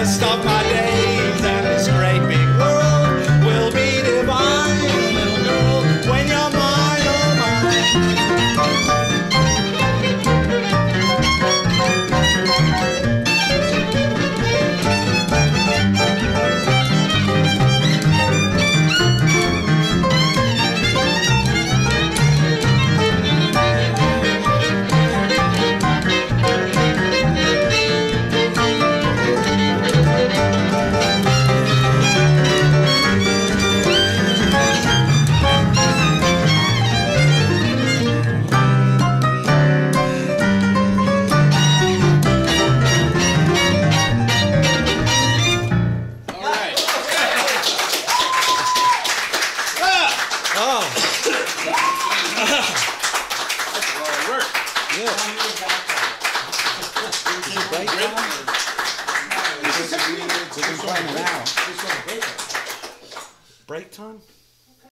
the my break time?